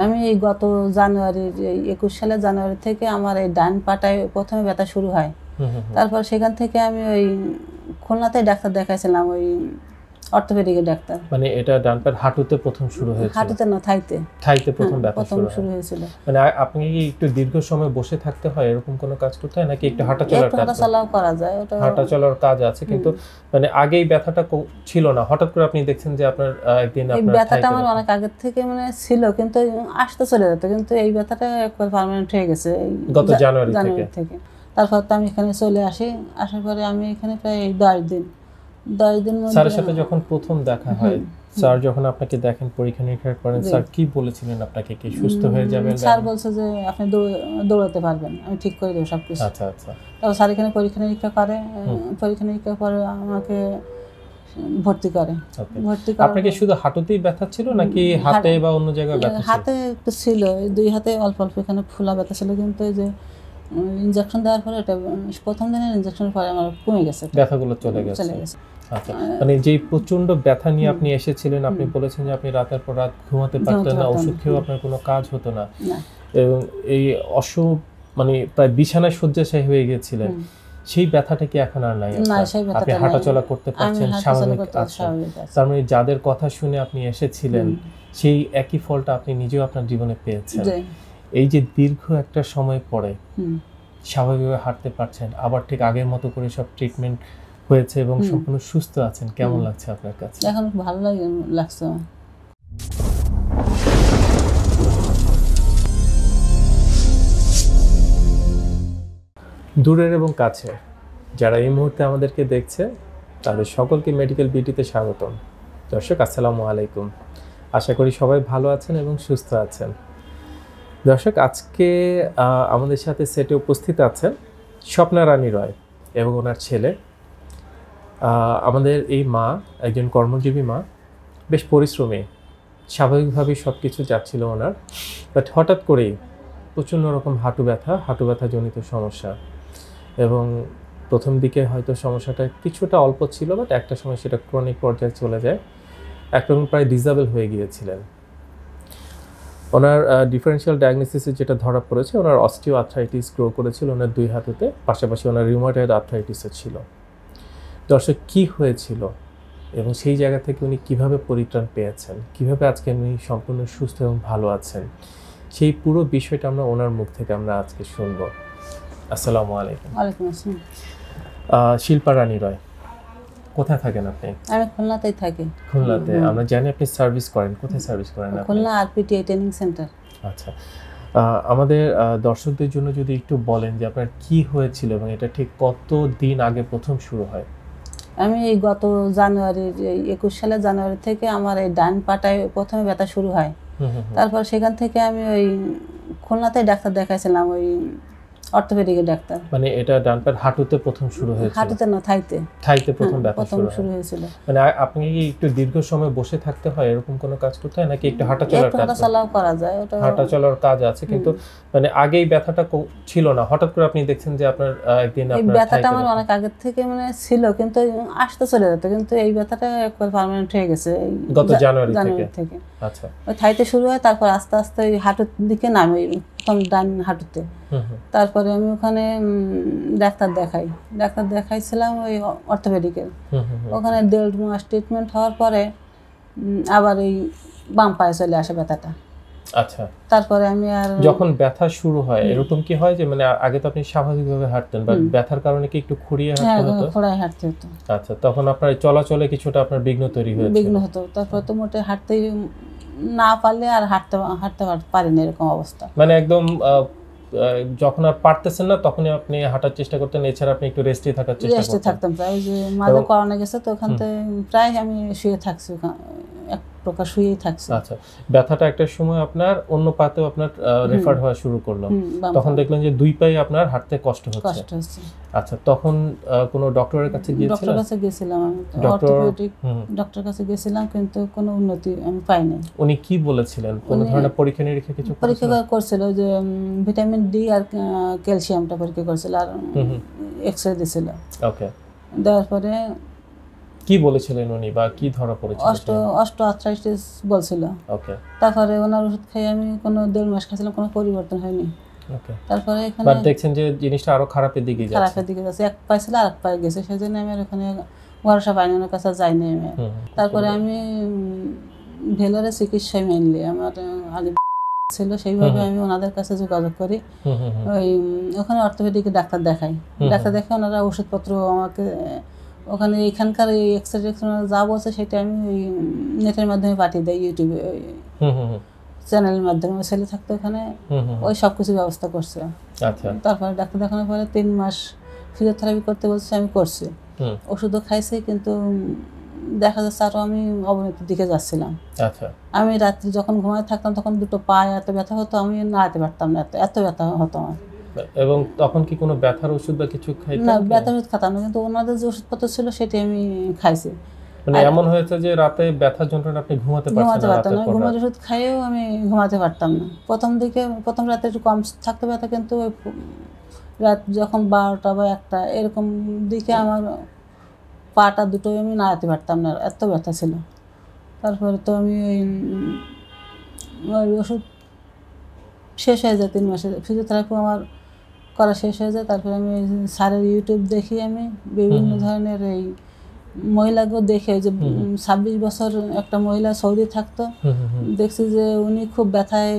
আমি এই গত জানুয়ারির একুশ সালে জানুয়ারি থেকে আমার এই ডান পাটায় প্রথমে ব্যথা শুরু হয়। তারপর সেখান থেকে আমি ওই খুলনাতে ডাক্তার দেখাইছিলাম ওই অর্থোপেডিকের ডাক্তার। মানে এটা ডান পায়ের হাঁটুতে প্রথম শুরু হয়েছিল। হাঁটুতে না থাইতে। থাইতে প্রথম হ্যাঁ, ব্যথা শুরু শুরু হয়েছিল। মানে আপনি কি একটু দীর্ঘ সময় বসে থাকতে হয় এরকম কোনো কাজ করতে হয়? নাকি একটু হাঁটা চলার কাজ হাঁটা চলাও করা যায় ওটা হাঁটা চলার কাজ আছে কিন্তু মানে আগেই ব্যথাটা ছিল না। হঠাৎ করে আপনি দেখছেন যে আপনার একদিন আপনার ব্যথাটা আমার অনেক আগের থেকে মানে ছিল কিন্তু আসতে চলে যেত কিন্তু এই ব্যথাটা একবার পার্মানেন্ট হয়ে গেছে গত জানুয়ারি থেকে। তারপর তো আমি এখানে চলে আসি আসার পরে আমি এখানে প্রায় দশ দিন দশ দিন স্যারের সাথে যখন প্রথম দেখা হয় স্যার যখন আপনাকে দেখেন পরীক্ষা নিরীক্ষা করেন স্যার কি বলেছিলেন আপনাকে? কি সুস্থ হয়ে যাবেন? স্যার বলছে যে আপনি দৌড়াতে পারবেন আমি ঠিক করে দেবো আচ্ছা আচ্ছা। তারপর স্যার এখানে পরীক্ষা নিরীক্ষা করে পরীক্ষা নিরীক্ষা করে আমাকে ভর্তি করে। ভর্তি করার আপনাকে শুধু হাঁটুতেই ব্যথা ছিল নাকি হাতে বা অন্য জায়গায় ব্যথা ছিল? হাতে একটু ছিল দুই হাতে অল্প অল্প এখানে ফুলা ব্যথা ছিল কিন্তু এই যে ইনজেকশন দেওয়ার পরে এটা প্রথম দিনের ইনজেকশনের পরে আমার কমে গেছে। ব্যথাগুলো চলে গেছে চলে গেছে। আচ্ছা মানে যেই প্রচণ্ড ব্যথা নিয়ে আপনি এসেছিলেন আপনি বলেছেন যে আপনি রাতের পর রাত ঘুমাতে পারতেন না ওষুধ খেয়েও আপনার কোনো কাজ হতো না। এবং এই অসুখ মানে প্রায় বিছানায় শয্যাশায়ী হয়ে গিয়েছিলেন সেই ব্যথাটা কি এখন আর নাই আপনি হাঁটাচলা করতে পারছেন স্বাভাবিক আছেন। তার মানে যাদের কথা শুনে আপনি এসেছিলেন সেই একই ফলটা আপনি নিজেও আপনার জীবনে পেয়েছেন। যে এই যে দীর্ঘ একটা সময় পরে স্বাভাবিকভাবে হাঁটতে পারছেন আবার ঠিক আগের মতো করে সব ট্রিটমেন্ট হয়েছে এবং সম্পূর্ণ সুস্থ আছেন কেমন লাগছে আপনার কাছে? এখন ভালো লাগে লাগছে দূরের এবং কাছে যারা এই মুহূর্তে আমাদেরকে দেখছে তাদের সকলকে মেডিকেল বিউটিতে স্বাগতম। দর্শক আসসালামু আলাইকুম। আশা করি সবাই ভালো আছেন এবং সুস্থ আছেন। দর্শক, আজকে আমাদের সাথে সেটে উপস্থিত আছেন স্বপ্না রানী রয় এবং ওনার ছেলে। আমাদের এই মা, একজন কর্মজীবী মা, বেশ পরিশ্রমী। স্বাভাবিকভাবেই সব কিছু যাচ্ছিল ওনার। বাট হঠাৎ করেই প্রচণ্ড রকম হাঁটু ব্যথা হাঁটু ব্যথা জনিত সমস্যা। এবং প্রথম দিকে হয়তো সমস্যাটা কিছুটা অল্প ছিল, বাট একটা সময় সেটা ক্রনিক পর্যায়ে চলে যায়। একরকম প্রায় ডিজাবেল হয়ে গিয়েছিলেন। ওনার ডিফারেন্সিয়াল ডায়াগনোসিসে যেটা ধরা পড়েছে ওনার অস্টিও আর্থ্রাইটিস গ্রো করেছিল ওনার দুই হাতেতে পাশাপাশি ওনার রিউমাটয়েড আর্থ্রাইটিসও ছিল। দর্শক কি হয়েছিল এবং সেই জায়গা থেকে উনি কীভাবে পরিত্রাণ পেয়েছেন কীভাবে আজকে উনি সম্পূর্ণ সুস্থ এবং ভালো আছেন সেই পুরো বিষয়টা আমরা ওনার মুখ থেকে আমরা আজকে শুনব। আসসালামু আলাইকুম। শিল্পা রানী রয়। কোথায় থাকেন আপনি? আমি খুলনাতেই থাকি। খুলনাতে। আমরা জানি আপনি সার্ভিস করেন। কোথায় সার্ভিস করেন আপনি? Khulna RPTI training centre. আচ্ছা। আমাদের দর্শকদের জন্য যদি একটু বলেন যে আপনার কি হয়েছিল এবং এটা ঠিক কত দিন আগে প্রথম শুরু হয়? আমি এই গত জানুয়ারির একুশ সালের জানুয়ারি থেকে আমার এই ডান পাটায় প্রথমে ব্যথা শুরু হয়। তারপর সেখান থেকে আমি ওই খুলনাতে ডাক্তার দেখাইছিলাম ওই অর্থোপেডিকের ডাক্তার। মানে এটা ডান পায়ের হাঁটুতে প্রথম শুরু হয়েছিল? হাঁটুতে না থাইতে। থাইতে প্রথম হ্যাঁ, ব্যথা প্রথম শুরু হয়েছিল। মানে আপনি কি একটু দীর্ঘ সময় বসে থাকতে হয়? এরকম কোনো কাজ করতে হয়? নাকি একটু হাঁটা চলার কাজ হাঁটা চলাও করা যায় ওটা হাঁটা চলার কাজ আছে কিন্তু মানে আগেই ব্যথাটা ছিল না। হঠাৎ করে আপনি দেখছেন যে আপনার একদিন আপনার ব্যথাটা আমার অনেক আগের থেকে মানে ছিল কিন্তু আসতে চলে যেত। কিন্তু এই ব্যথাটা একবার পার্মানেন্ট হয়ে গেছে গত জানুয়ারি থেকে। আচ্ছা। ওই থাইতে শুরু হয় তারপর আস্তে আস্তে ওই হাঁটুর দিকে নামে। প্রথম ডান হাঁটুতে। তারপরে আমি ওখানে ডাক্তার দেখাই। ডাক্তার দেখাইছিলাম ওই অর্থোপেডিকের। ওখানে দেড় মাস ট্রিটমেন্ট হওয়ার পরে আবার এই বাম পায়ে চলে আসে ব্যথাটা। আচ্ছা। তারপরে আমি আর যখন ব্যথা শুরু হয় এরকম কি হয় যে মানে আগে তো আপনি স্বাভাবিকভাবে হাঁটতেন বাট ব্যথার কারণে কি একটু খুঁড়িয়ে হ্যাঁ হাঁটতে হতো? খোড়ায় হাঁটতে হতো। আচ্ছা তখন আপনার চলাচলে কিছুটা আপনার বিঘ্ন তৈরি হয়েছে বিঘ্ন হতো। তারপর তো মোটে হাঁটতেই না পারলে আর হাঁটতে হাঁটতে পারেন এরকম অবস্থা। মানে একদম যখন আর পারতেছেন না তখনই আপনি হাঁটার চেষ্টা করতেন এছাড়া আপনি একটু রেস্টে থাকার চেষ্টা রেস্টে থাকতাম প্রায় যে মাঝে করোনা গেছে তো ওখান থেকে প্রায় আমি শুয়ে থাকছি এক প্রকার শুয়েই থাকছি। আচ্ছা ব্যথাটা একটা সময় আপনার অন্য পাতেও আপনার রেফার হওয়া শুরু করল। তখন দেখলেন যে দুই পায়ে আপনার হাঁটতে কষ্ট হচ্ছে। কষ্ট হচ্ছে। আচ্ছা তখন কোনো ডক্টরের কাছে গিয়েছিলেন? কাছে গেছিলাম আমি। অর্থোপেডিক হুম। ডক্টর কাছে গেছিলাম কিন্তু কোনো উন্নতি আমি পাইনি। উনি কি বলেছিলেন? কোন ধরনের পরীক্ষা নিরীক্ষা কিছু পরীক্ষা? করছিল যে ভিটামিন ডি আর ক্যালসিয়ামটা পরীক্ষা করছিল আর হুম হুম। এক্স রে দিছিল। ওকে দেওয়ার পরে কি বলেছিলেন উনি বা কি ধরা পড়েছিল অষ্ট অষ্ট আর্থ্রাইটিস বলছিল। ওকে। তারপরে ওনার ওষুধ খেয়ে আমি কোনো দেড় মাস খাইছিলাম কোনো পরিবর্তন হয়নি। ওকে। তারপরে এখানে বাট দেখছেন যে জিনিসটা আরও খারাপের দিকে যাচ্ছে। খারাপের দিকে যাচ্ছে। এক পায়ে ছিল আর এক পায়ে গেছে সেই জন্য আমি আর ওখানে ভরসা পাইনি ওনার কাছে যাইনি আমি। তারপরে আমি ভেলোরে চিকিৎসায় মেনলি আমার আগে ছিল সেইভাবে আমি ওনাদের কাছে যোগাযোগ করি। ওই ওখানে অর্থোপেডিক ডাক্তার দেখাই। ডাক্তার দেখে ওনারা ওষুধপত্র আমাকে ওখানে এখানকার এই এক্সরে যা বলছে সেটা আমি ওই নেটের মাধ্যমে পাঠিয়ে দেয় ইউটিউবে ওই। চ্যানেলের মাধ্যমে। ছেলে থাকতো ওখানে। ওই সব কিছু ব্যবস্থা করছে। আচ্ছা। তারপরে ডাক্তার দেখানোর পরে তিন মাস ফিজিওথেরাপি করতে বলছে আমি করছি। ওষুধও খাইছি কিন্তু দেখা যাচ্ছে আরও আমি অবনতির দিকে যাচ্ছিলাম। আচ্ছা। আমি রাত্রি যখন ঘুমায় থাকতাম তখন দুটো পায়ে এত ব্যথা হতো আমি নাড়াতে পারতাম না এত এত ব্যথা হতো আমার। এবং তখন কি কোনো ব্যথার ওষুধ বা কিছু খাইতেন না কি? ব্যথা ওষুধ খেতাম কিন্তু ওনাদের যে ওষুধপত্র ছিল সেটি আমি খাইছি মানে এমন হয়েছে যে রাতে ব্যথার যন্ত্রণা আপনি ঘুমাতে পারছেন না রাত। ঘুমের ওষুধ খাইয়েও আমি ঘুমাতে পারতাম না প্রথম দিকে প্রথম রাতে একটু কম থাকতে ব্যথা কিন্তু রাত যখন বারোটা বা একটা এরকম দিকে আমার পাটা দুটোই আমি নাড়াতে পারতাম না এত ব্যথা ছিল তারপরে তো আমি ওই ওই ওষুধ শেষ হয়ে যায় তিন মাসে ফিজিওথেরাপি আমার করা শেষ হয়ে যায় তারপরে আমি স্যারের ইউটিউব দেখি আমি বিভিন্ন ধরনের এই মহিলাকেও দেখে যে ছাব্বিশ বছর একটা মহিলা সৌদি থাকতো। দেখছি যে উনি খুব ব্যথায়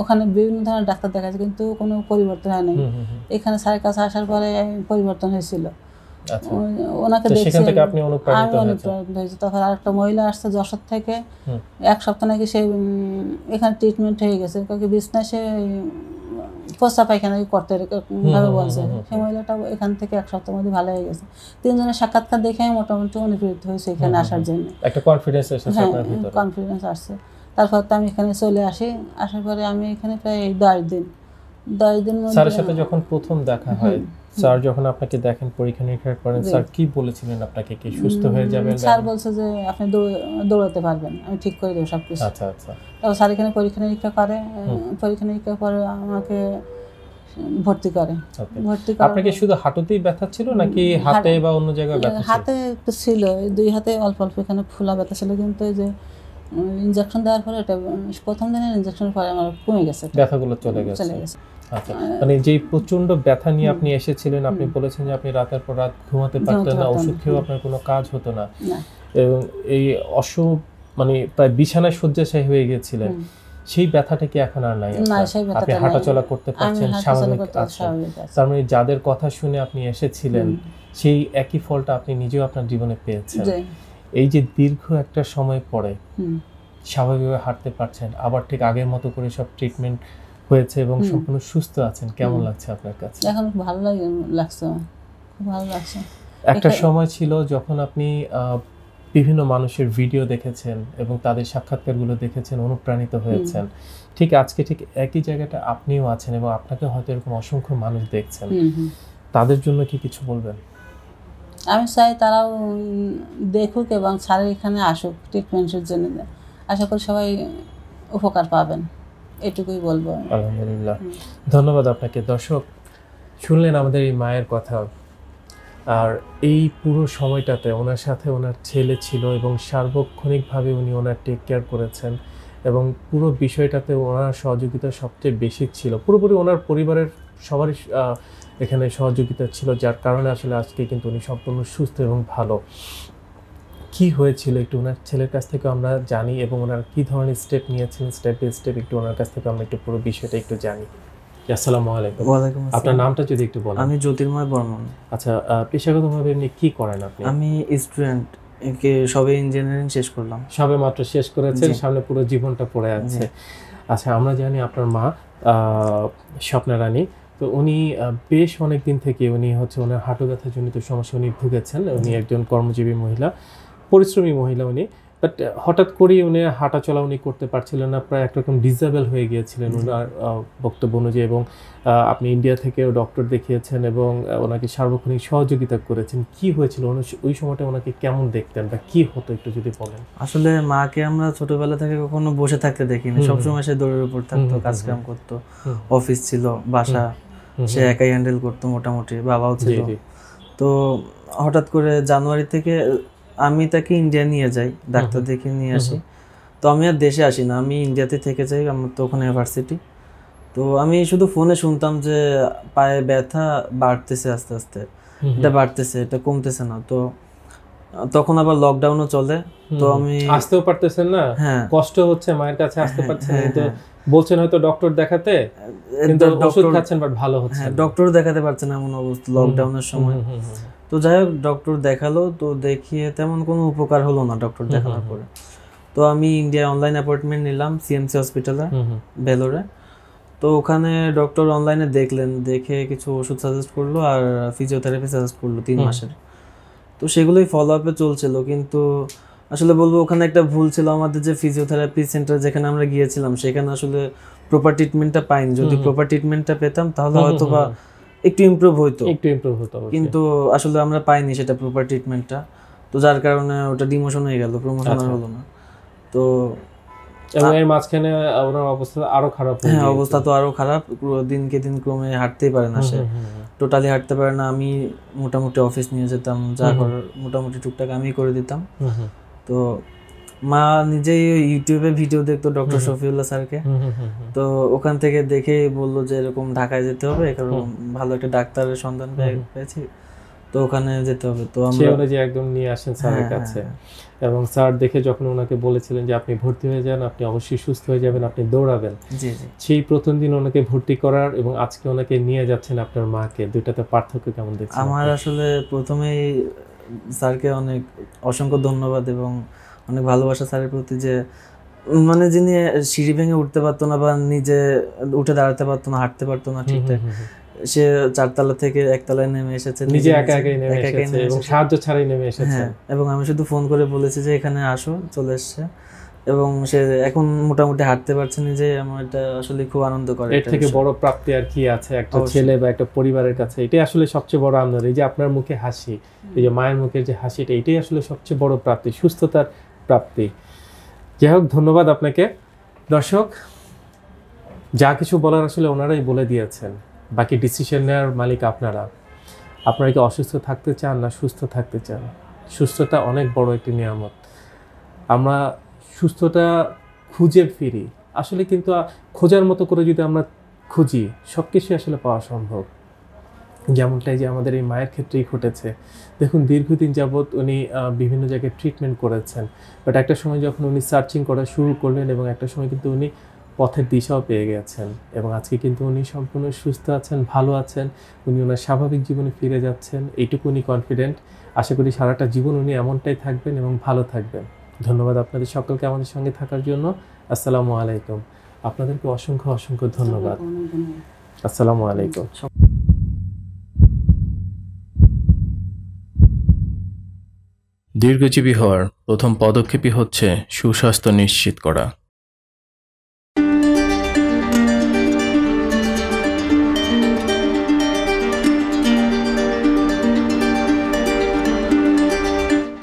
ওখানে বিভিন্ন ধরনের ডাক্তার দেখাচ্ছে কিন্তু কোনো পরিবর্তন হয় হুম। এখানে স্যারের কাছে আসার পরে পরিবর্তন হয়েছিল। আচ্ছা। ওনাকে দেখছি আমি। অনুপ্রাণিত হয়েছি। তখন আর একটা মহিলা আসছে যশোর থেকে এক সপ্তাহ নাকি সে এখানে ট্রিটমেন্ট হয়ে গেছে। কাউকে বিছনা সে পোস্তা পায়খানা করতে ভাবে বলছে। সেই মহিলাটা এখান থেকে এক সপ্তাহ মধ্যে ভালো হয়ে গেছে। তিনজনের সাক্ষাৎকার দেখে আমি মোটামুটি অনুপ্রেরিত হয়েছে এখানে আসার জন্য। একটা কনফিডেন্স এসেছে হ্যাঁ কনফিডেন্স আসছে। তারপর তো আমি এখানে চলে আসি। আসার পরে আমি এখানে প্রায় দশ দিন দশ দিন স্যারের সাথে যখন প্রথম দেখা হয় স্যার যখন আপনাকে দেখেন পরীক্ষা নিরীক্ষা করেন স্যার কি বলেছিলেন আপনাকে? কি সুস্থ হয়ে যাবেন? স্যার বলছে যে আপনি দৌড়াতে পারবেন আমি ঠিক করে দেবো সব কিছু আচ্ছা আচ্ছা। তারপর স্যার এখানে পরীক্ষা নিরীক্ষা করে পরীক্ষা নিরীক্ষার পরে আমাকে ভর্তি করে। ভর্তি করে আপনাকে শুধু হাঁটুতেই ব্যথা ছিল নাকি হাতে বা অন্য জায়গায় ব্যথা ছিল? হাতে একটু ছিল দুই হাতে অল্প অল্প এখানে ফুলা ব্যথা ছিল কিন্তু এই যে ইঞ্জেকশন দেওয়ার পরে এটা প্রথম দিনের ইঞ্জেকশনের পরে আমার কমে গেছে ব্যথাগুলো চলে গেছে চলে গেছে। আচ্ছা মানে যেই প্রচণ্ড ব্যথা নিয়ে আপনি এসেছিলেন আপনি বলেছেন যে আপনি রাতের পর রাত ঘুমাতে পারতেন না ওষুধ খেয়েও আপনার কোনো কাজ হতো না। এবং এই অস মানে প্রায় বিছানায় শয্যাশায়ী হয়ে গিয়েছিলেন। হুম। সেই ব্যথাটা কি এখন আর নাই? আপনার? আপনি হাঁটাচলা করতে পারছেন স্বাভাবিক আছেন। তার মানে যাদের কথা শুনে আপনি এসেছিলেন সেই একই ফলটা আপনি নিজেও আপনার জীবনে পেয়েছেন। এই যে দীর্ঘ একটা সময় পরে স্বাভাবিকভাবে হাঁটতে পারছেন আবার ঠিক আগের মতো করে সব ট্রিটমেন্ট হয়েছে এবং সম্পূর্ণ সুস্থ আছেন কেমন লাগছে আপনার কাছে? এখন ভালো লাগে লাগছে খুব ভালো লাগছে। একটা সময় ছিল যখন আপনি আহ, বিভিন্ন মানুষের ভিডিও দেখেছেন এবং তাদের সাক্ষাৎকারগুলো দেখেছেন অনুপ্রাণিত হয়েছেন। ঠিক আজকে ঠিক একই জায়গাটা আপনিও আছেন এবং আপনাকে হয়তো এরকম অসংখ্য মানুষ দেখছেন। তাদের জন্য কি কিছু বলবেন? আমি চাই তারাও দেখুক এবং স্যারের এখানে আসুক ট্রিটমেন্টের জন্য। আশা করি সবাই উপকার পাবেন, এটুকুই বলব। আলহামদুলিল্লাহ। ধন্যবাদ আপনাকে। দর্শক, শুনলেন আমাদের এই মায়ের কথা। আর এই পুরো সময়টাতে ওনার সাথে ওনার ছেলে ছিল এবং সার্বক্ষণিকভাবে উনি ওনার টেক কেয়ার করেছেন এবং পুরো বিষয়টাতে ওনার সহযোগিতা সবচেয়ে বেশি ছিল। পুরোপুরি ওনার পরিবারের সবারই এখানে সহযোগিতা ছিল যার কারণে আসলে আজকে কিন্তু উনি সম্পূর্ণ সুস্থ এবং ভালো। কি হয়েছিল একটু ওনার ছেলের কাছ থেকে আমরা জানি এবং ওনার কি ধরনের স্টেপ নিয়েছিলেন স্টেপ বাই স্টেপ একটু ওনার কাছ থেকে আমরা একটু পুরো বিষয়টা একটু জানি। আসসালামু আলাইকুম। ওয়ালাইকুম আপনার নামটা যদি একটু বলেন। আমি জ্যোতির্ময় বর্মন। আচ্ছা পেশাগতভাবে এমনি কি করেন আপনি? আমি স্টুডেন্ট কে সবে ইঞ্জিনিয়ারিং শেষ করলাম। সবে মাত্র শেষ করেছেন সামনে পুরো জীবনটা পড়ে আছে। আচ্ছা আমরা জানি আপনার মা আহ, স্বপ্না রানী। তো উনি বেশ অনেক দিন থেকে উনি হচ্ছে ওনার হাঁটু ব্যথা জনিত সমস্যা উনি ভুগেছেন। উনি একজন কর্মজীবী মহিলা পরিশ্রমী মহিলা উনি। বাট হঠাৎ করেই উনি হাঁটা চলা উনি করতে পারছিলেন না প্রায় একরকম ডিসেবল হয়ে গিয়েছিলেন ওনার বক্তব্য অনুযায়ী এবং আপনি ইন্ডিয়া থেকেও ডক্টর দেখিয়েছেন এবং ওনাকে সার্বক্ষণিক সহযোগিতা করেছেন। কি হয়েছিল? ওই সময়টা ওনাকে কেমন দেখতেন বা কি হতো একটু যদি বলেন? আসলে মাকে আমরা ছোটবেলা থেকে কখনো বসে থাকতে দেখিনি। সবসময় সে দৌড়ের উপর থাকতো কাজকাম করতো। অফিস ছিল বাসা। সে একাই হ্যান্ডেল করতো মোটামুটি বাবাও ছিল। তো হঠাৎ করে জানুয়ারি থেকে আমি তাকে ইন্ডিয়া নিয়ে যাই ডাক্তার দেখে নিয়ে আসি। তো আমি আর দেশে আসি না আমি ইন্ডিয়াতে থেকে যাই আমার তো ওখানে ইউনিভার্সিটি তো আমি শুধু ফোনে শুনতাম যে পায়ে ব্যথা বাড়তেছে আস্তে আস্তে। এটা বাড়তেছে এটা কমতেছে না। তো তখন আবার লকডাউনও চলে। তো আমি আসতেও পারতেছেন না হ্যাঁ। কষ্ট হচ্ছে মায়ের কাছে আসতে পারছেন হ্যাঁ, হ্যাঁ। বলছেন হয়তো ডক্টর দেখাতে কিন্তু ওষুধ খাচ্ছেন বাট ভালো হচ্ছে হ্যাঁ ডক্টর দেখাতে পারছে না এমন অবস্থা লকডাউনের সময়। তো যাই হোক ডক্টর দেখাল তো দেখিয়ে তেমন কোনো উপকার হলো না ডক্টর দেখানোর পরে তো আমি ইন্ডিয়া অনলাইন অ্যাপয়েন্টমেন্ট নিলাম সিএমসি হসপিটালে। ভেলোরে তো ওখানে ডক্টর অনলাইনে দেখলেন দেখে কিছু ওষুধ সাজেস্ট করল আর ফিজিওথেরাপি সাজেস্ট করল তিন। মাসের তো সেগুলোই ফলো আপে চলছিল কিন্তু আসলে বলব ওখানে একটা ভুল ছিল আমাদের যে ফিজিওথেরাপি সেন্টার যেখানে আমরা গিয়েছিলাম সেখানে আসলে প্রপার ট্রিটমেন্টটা পাইনি। যদি। প্রপার ট্রিটমেন্টটা পেতাম তাহলে হয়তো বা একটু ইমপ্রুভ হইতো। একটু ইমপ্রুভ হতো কিন্তু আসলে আমরা পাইনি সেটা প্রপার ট্রিটমেন্টটা তো যার কারণে ওটা ডিমোশন হয়ে গেল প্রমোশন আর আচ্ছা। হলো না। তো এবং এর মাঝখানে ওনার অবস্থা আরও খারাপ হয়ে অবস্থা তো আরও খারাপ। পুরো দিনকে দিন ক্রমে হাঁটতেই পারে না সে। টোটালি হাঁটতে পারে না। আমি মোটামুটি অফিস নিয়ে যেতাম যা। করার মোটামুটি টুকটাক আমি করে দিতাম। তো মা নিজেই ইউটিউবে ভিডিও দেখতো ডক্টর। শফিউল্লাহ স্যারকে। তো ওখান থেকে দেখে বলল যে এরকম ঢাকায় যেতে হবে কারণ ভালো একটা ডাক্তারের সন্ধান পেয়েছি তো ওখানে যেতে হবে। তো আমরা অনুযায়ী একদম নিয়ে আসেন স্যারের হ্যাঁ, কাছে। হ্যাঁ, এবং স্যার দেখে যখন ওনাকে বলেছিলেন যে আপনি ভর্তি হয়ে যান আপনি অবশ্যই সুস্থ হয়ে যাবেন আপনি দৌড়াবেন। সেই প্রথম দিন ওনাকে ভর্তি করার এবং আজকে ওনাকে নিয়ে যাচ্ছেন আপনার মাকে। দুইটাতে পার্থক্য কেমন দেখছেন আমার আসলে প্রথমেই স্যারকে অনেক অসংখ্য ধন্যবাদ এবং অনেক ভালোবাসা স্যারের প্রতি যে মানে যিনি সিঁড়ি ভেঙে উঠতে পারতো না বা নিজে উঠে দাঁড়াতে পারতো না হাঁটতে পারতো না ঠিকঠাক সে চারতলা থেকে একতলায় নেমে এসেছে নিজে একা একাই নেমে এসেছে এবং। সাহায্য ছাড়াই নেমে এসেছে। হ্যাঁ এবং আমি শুধু ফোন করে বলেছি যে এখানে আসো চলে এসছে। এবং সে এখন মোটামুটি হাঁটতে পারছে নিজে আমার এটা আসলে খুব আনন্দ করে এর থেকে বড় প্রাপ্তি আর কি আছে একটা ছেলে বা একটা পরিবারের কাছে। এটাই আসলে সবচেয়ে বড় আনন্দ। এই যে আপনার মুখে হাসি এই যে মায়ের মুখের যে হাসিটা এটাই আসলে সবচেয়ে বড় প্রাপ্তি সুস্থতার প্রাপ্তি। যাই হোক ধন্যবাদ আপনাকে। দর্শক যা কিছু বলার আসলে ওনারাই বলে দিয়েছেন। বাকি ডিসিশন নেওয়ার মালিক আপনারা। আপনারা কি অসুস্থ থাকতে চান না সুস্থ থাকতে চান? সুস্থতা অনেক বড় একটি নিয়ামত। আমরা সুস্থতা খুঁজে ফিরি। আসলে কিন্তু খোঁজার মতো করে যদি আমরা খুঁজি সব কিছুই আসলে পাওয়া সম্ভব। যেমনটাই যে আমাদের এই মায়ের ক্ষেত্রেই ঘটেছে। দেখুন, দীর্ঘদিন যাবৎ উনি বিভিন্ন জায়গায় ট্রিটমেন্ট করেছেন। বাট একটা সময় যখন উনি সার্চিং করা শুরু করলেন এবং একটা সময় কিন্তু উনি পথের দিশাও পেয়ে গেছেন। এবং আজকে কিন্তু উনি সম্পূর্ণ সুস্থ আছেন, ভালো আছেন। উনি ওনার স্বাভাবিক জীবনে ফিরে যাচ্ছেন। এইটুকু উনি কনফিডেন্ট আশা করি সারাটা জীবন উনি এমনটাই থাকবেন এবং ভালো থাকবেন। ধন্যবাদ আপনাদের সকলকে আমাদের সঙ্গে থাকার জন্য। আসসালামু আলাইকুম। আপনাদেরকে অসংখ্য অসংখ্য ধন্যবাদ। আসসালামু আলাইকুম। দীর্ঘজীবী হওয়ার প্রথম পদক্ষেপই হচ্ছে সুস্বাস্থ্য নিশ্চিত করা।